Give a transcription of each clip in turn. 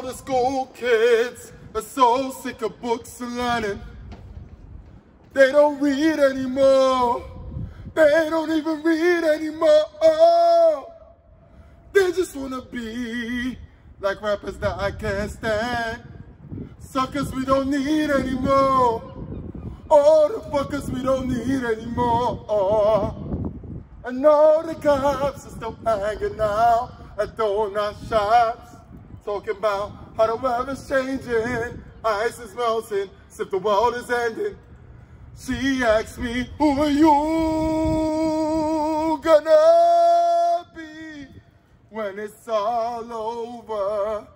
the school kids are so sick of books and learning. They don't read anymore. They don't even read anymore. Oh, they just wanna be like rappers that I can't stand. Suckers we don't need anymore. All the fuckers we don't need anymore. Oh, I know the cops are still hanging out at donut shops. Talking about how the weather's changing, ice is melting, if the world is ending. She asked me, who are you gonna be when it's all over?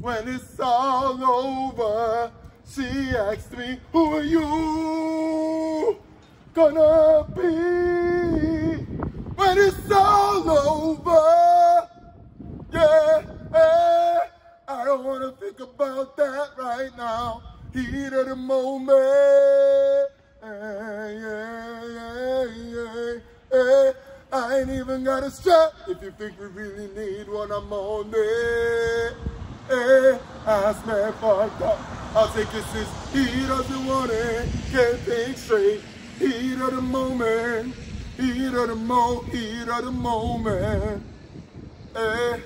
When it's all over, she asked me, who are you gonna be when it's all over? Wanna think about that right now. Heat of the moment. Eh, yeah, yeah, yeah. Eh. I ain't even got a strap. If you think we really need one, I'm on it. Eh, hey, ass man fucked up. I'll take it since he doesn't want it. Can't think straight. Heat of the moment. Heat of the mo. Heat of the moment. Hey,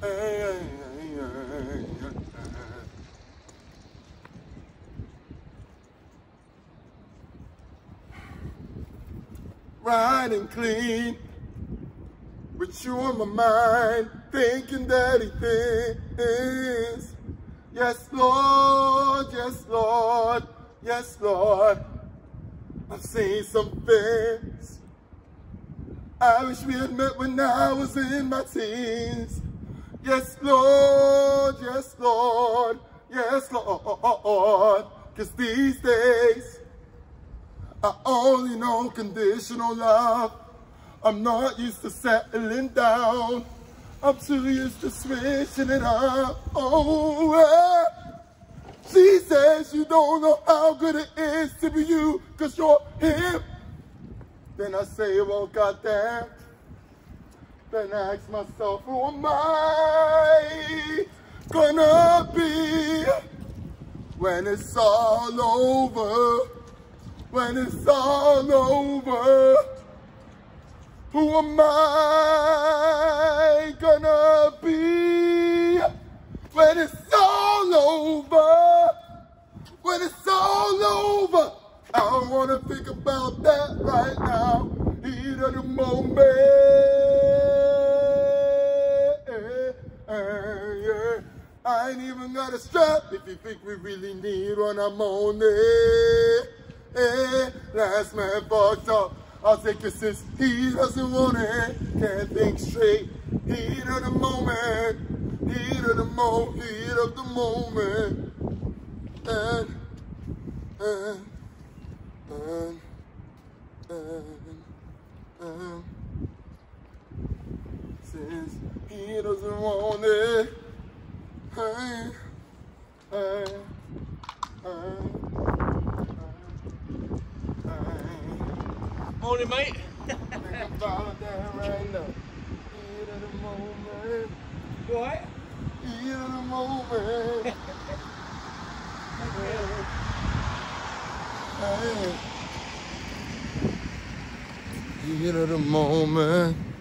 hey, hey, hey. Riding clean with you on my mind, thinking that he thinks. Yes, Lord, yes, Lord, yes, Lord. I've seen some things. I wish we had met when I was in my teens. Yes, Lord, yes, Lord, yes, Lord. Cause these days, I only know conditional love. I'm not used to settling down. I'm too used to switching it up. Oh, yeah. She says you don't know how good it is to be you because you're him. Then I say, well, goddamn. Then ask myself, who am I gonna be when it's all over? When it's all over, who am I gonna be? When it's all over, when it's all over, I don't wanna think about that right now. Heat of the moment. I ain't even got a strap. If you think we really need one, I'm on it. Eh, last man fucked up. I'll take it since he doesn't want it. Can't think straight. Heat of the moment. Heat of the moment. Heat of the moment. And, and, and, and, and. Since he doesn't want it. Hey, hey, hey. Morning, mate. I'm falling right now. Heat of the moment. You alright? Heat of the moment. Hey. Heat of the moment.